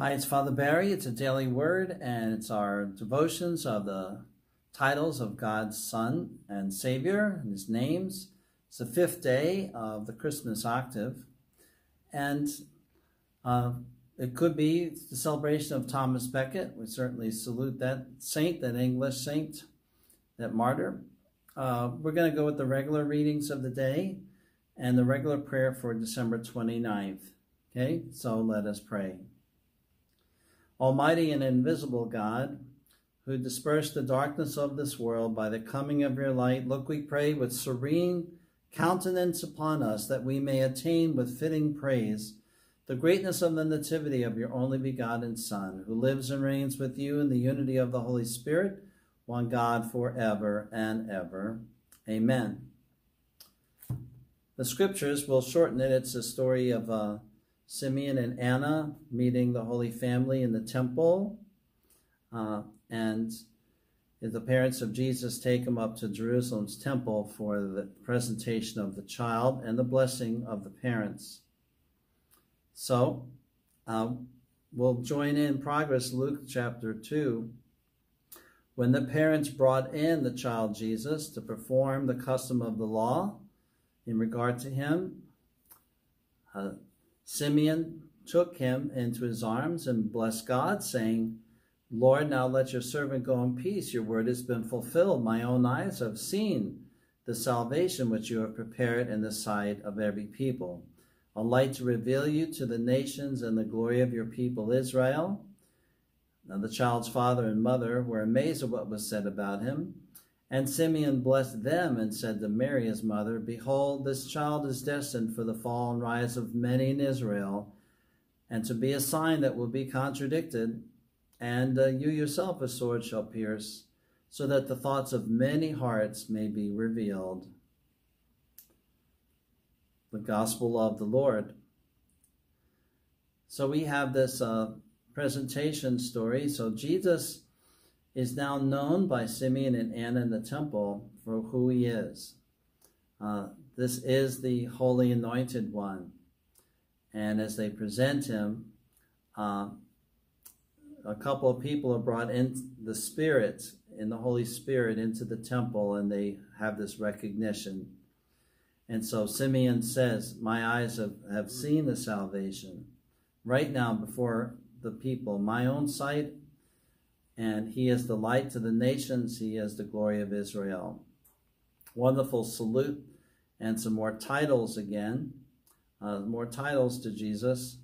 Hi, it's Father Barry. It's a daily word, and it's our devotions of the titles of God's Son and Savior and His names. It's the fifth day of the Christmas octave, and uh, it could be the celebration of Thomas Becket. We certainly salute that saint, that English saint, that martyr. Uh, we're going to go with the regular readings of the day and the regular prayer for December 29th. Okay, so let us pray. Almighty and invisible God, who dispersed the darkness of this world by the coming of your light, look, we pray, with serene countenance upon us, that we may attain with fitting praise the greatness of the nativity of your only begotten Son, who lives and reigns with you in the unity of the Holy Spirit, one God forever and ever. Amen. The scriptures will shorten it. It's a story of uh, Simeon and Anna meeting the Holy Family in the temple. Uh, and the parents of Jesus take him up to Jerusalem's temple for the presentation of the child and the blessing of the parents. So uh, we'll join in progress Luke chapter 2. When the parents brought in the child Jesus to perform the custom of the law in regard to him, uh, Simeon took him into his arms and blessed God, saying, Lord, now let your servant go in peace. Your word has been fulfilled. My own eyes have seen the salvation which you have prepared in the sight of every people, a light to reveal you to the nations and the glory of your people Israel. Now the child's father and mother were amazed at what was said about him. And Simeon blessed them and said to Mary, his mother, Behold, this child is destined for the fall and rise of many in Israel, and to be a sign that will be contradicted, and uh, you yourself a sword shall pierce, so that the thoughts of many hearts may be revealed. The Gospel of the Lord. So we have this uh, presentation story. So Jesus is now known by Simeon and Anna in the temple for who he is. Uh, this is the Holy Anointed One. And as they present him, uh, a couple of people are brought in the Spirit, in the Holy Spirit, into the temple, and they have this recognition. And so Simeon says, My eyes have, have seen the salvation right now before the people, my own sight and he is the light to the nations. He is the glory of Israel. Wonderful salute and some more titles again, uh, more titles to Jesus.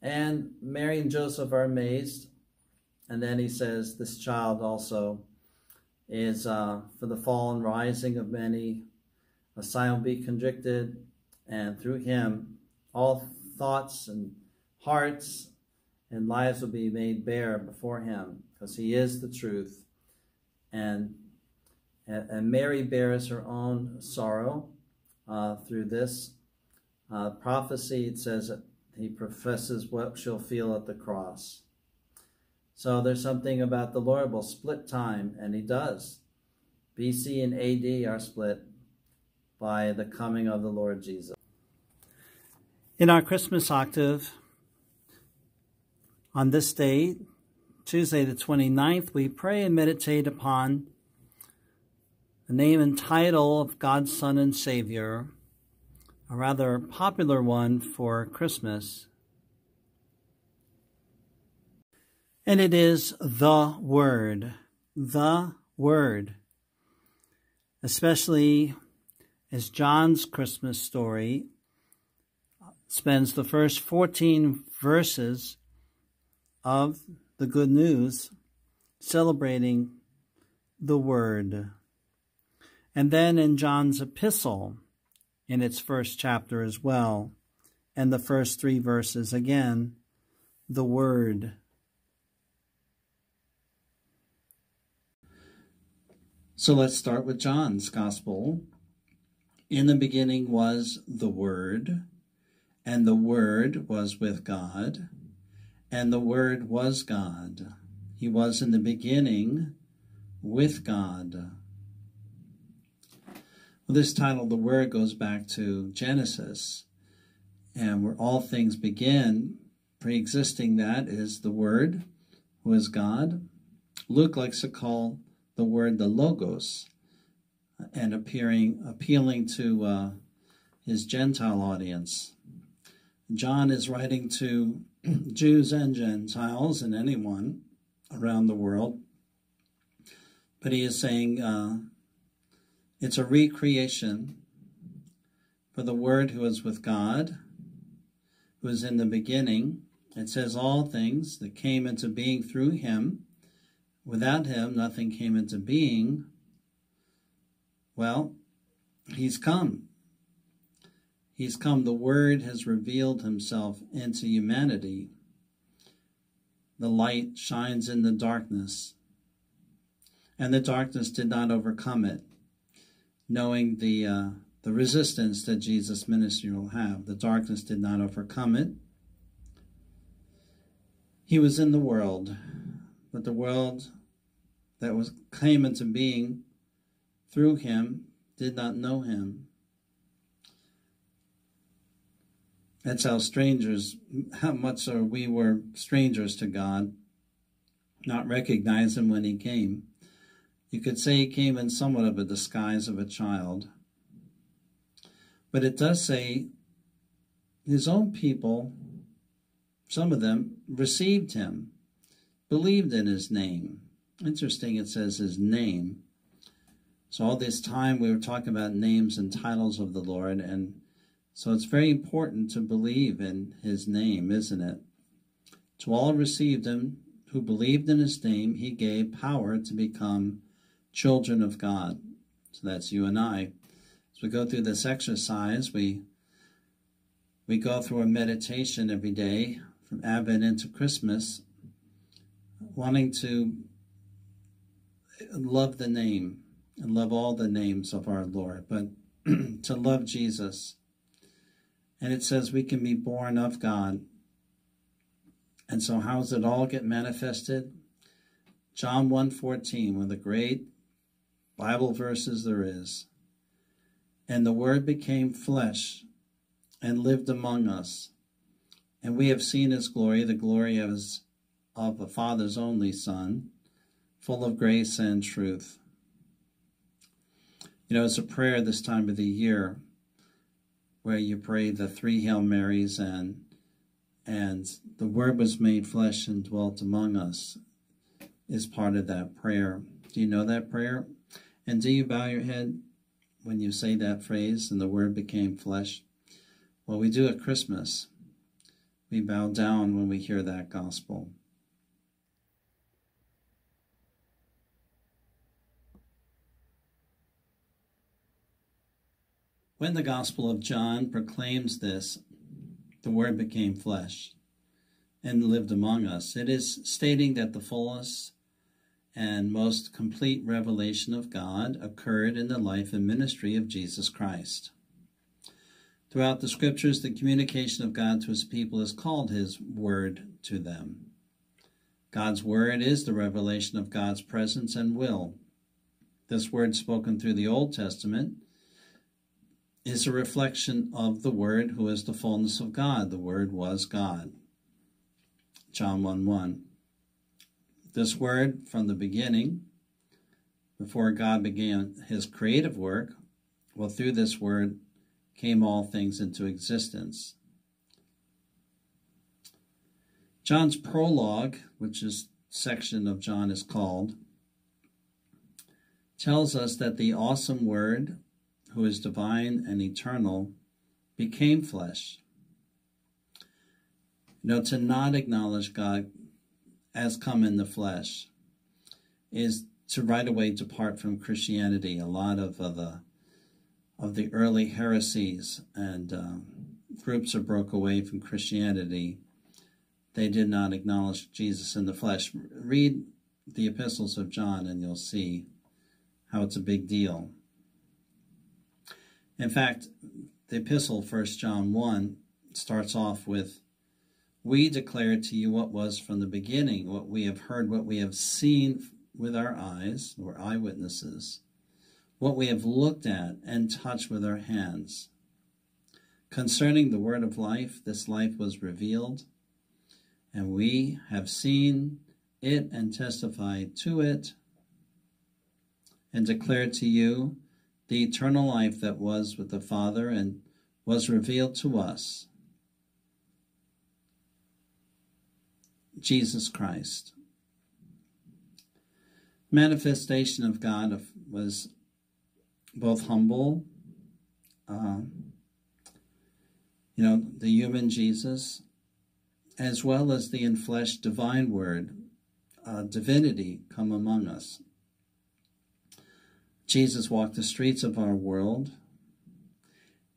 And Mary and Joseph are amazed. And then he says, This child also is uh, for the fall and rising of many. A sign will be convicted, and through him all thoughts and hearts and lives will be made bare before him because he is the truth. And, and Mary bears her own sorrow uh, through this uh, prophecy. It says he professes what she'll feel at the cross. So there's something about the Lord will split time, and he does. BC and AD are split by the coming of the Lord Jesus. In our Christmas octave, on this day, Tuesday the 29th, we pray and meditate upon the name and title of God's Son and Savior, a rather popular one for Christmas. And it is the Word, the Word, especially as John's Christmas story spends the first 14 verses of the good news, celebrating the Word. And then in John's epistle, in its first chapter as well, and the first three verses again, the Word. So let's start with John's Gospel. In the beginning was the Word, and the Word was with God and the Word was God. He was in the beginning with God. Well, this title, The Word, goes back to Genesis, and where all things begin, pre existing that is the Word, who is God. Luke likes to call the Word the Logos and appearing, appealing to uh, his Gentile audience. John is writing to Jews and Gentiles and anyone around the world, but he is saying uh, it's a recreation for the Word who is with God, who is in the beginning. It says all things that came into being through him. Without him, nothing came into being. Well, he's come. He's come. The Word has revealed himself into humanity. The light shines in the darkness, and the darkness did not overcome it, knowing the, uh, the resistance that Jesus' ministry will have. The darkness did not overcome it. He was in the world, but the world that was came into being through him did not know him. That's how strangers, how much are we were strangers to God, not recognize him when he came. You could say he came in somewhat of a disguise of a child. But it does say his own people, some of them, received him, believed in his name. Interesting, it says his name. So all this time we were talking about names and titles of the Lord, and so it's very important to believe in his name, isn't it? To all who received him who believed in his name, he gave power to become children of God. So that's you and I. As we go through this exercise, we we go through a meditation every day from Advent into Christmas, wanting to love the name and love all the names of our Lord, but to love Jesus and it says we can be born of God. And so how does it all get manifested? John 1:14, one of the great Bible verses there is. And the word became flesh and lived among us. And we have seen his glory, the glory of, his, of the Father's only Son, full of grace and truth. You know, it's a prayer this time of the year where you pray the three Hail Marys and and the Word was made flesh and dwelt among us is part of that prayer. Do you know that prayer? And do you bow your head when you say that phrase and the Word became flesh? Well, we do at Christmas. We bow down when we hear that gospel. When the Gospel of John proclaims this, the Word became flesh and lived among us, it is stating that the fullest and most complete revelation of God occurred in the life and ministry of Jesus Christ. Throughout the scriptures, the communication of God to his people is called his word to them. God's word is the revelation of God's presence and will. This word spoken through the Old Testament is a reflection of the Word who is the fullness of God. The Word was God. John 1 1. This Word from the beginning, before God began his creative work, well, through this Word came all things into existence. John's prologue, which is section of John is called, tells us that the awesome Word who is divine and eternal, became flesh. You know, to not acknowledge God as come in the flesh is to right away depart from Christianity. A lot of uh, the of the early heresies and uh, groups that broke away from Christianity, they did not acknowledge Jesus in the flesh. Read the epistles of John and you'll see how it's a big deal. In fact, the epistle, 1 John 1, starts off with, We declare to you what was from the beginning, what we have heard, what we have seen with our eyes, or eyewitnesses, what we have looked at and touched with our hands. Concerning the word of life, this life was revealed, and we have seen it and testified to it and declared to you the eternal life that was with the Father and was revealed to us. Jesus Christ. Manifestation of God was both humble, uh, you know, the human Jesus, as well as the enfleshed divine word, uh, divinity come among us. Jesus walked the streets of our world,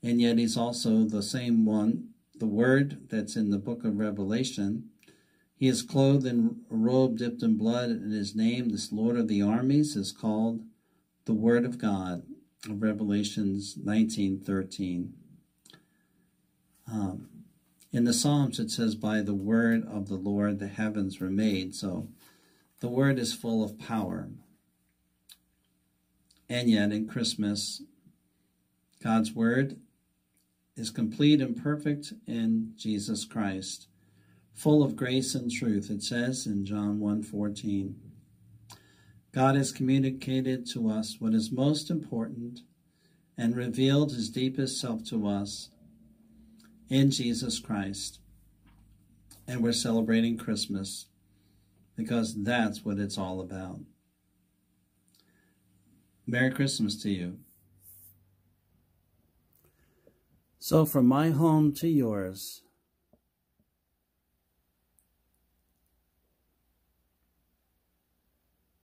and yet he's also the same one, the word that's in the book of Revelation. He is clothed in a robe dipped in blood, and his name, this Lord of the armies, is called the Word of God of Revelations 19:13. Um, in the Psalms, it says, "By the word of the Lord the heavens were made." So, the word is full of power. And yet, in Christmas, God's word is complete and perfect in Jesus Christ, full of grace and truth. It says in John 1:14. God has communicated to us what is most important and revealed his deepest self to us in Jesus Christ. And we're celebrating Christmas because that's what it's all about. Merry Christmas to you. So, from my home to yours,